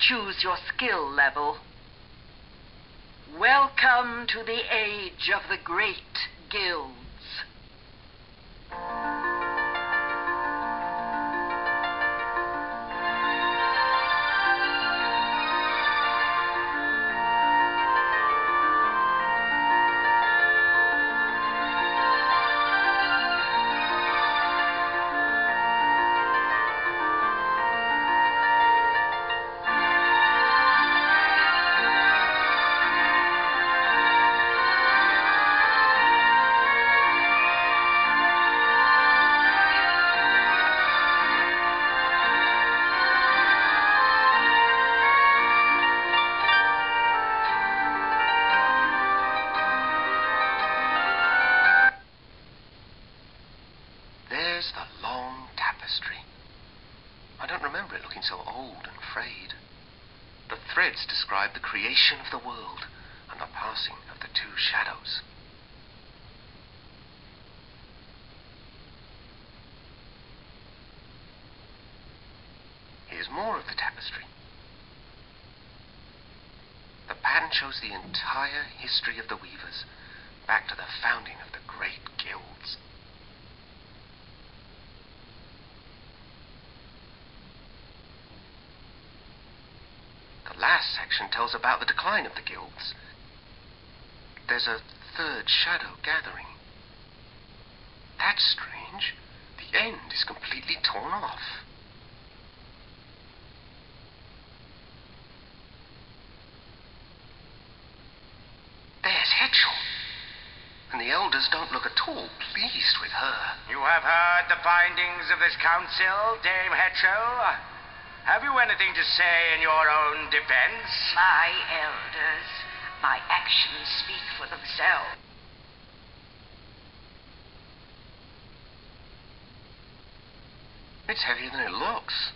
Choose your skill level. Welcome to the age of the great guilds. Looking so old and frayed. The threads describe the creation of the world and the passing of the two shadows. Here's more of the tapestry. The pattern shows the entire history of the weavers, back to the founding of the great guilds. Last section tells about the decline of the guilds. There's a third shadow gathering. That's strange. The end is completely torn off. There's Hetchel. And the elders don't look at all pleased with her. You have heard the findings of this council, Dame Hetchel. Have you anything to say in your own defense? My elders, my actions speak for themselves. It's heavier than it looks.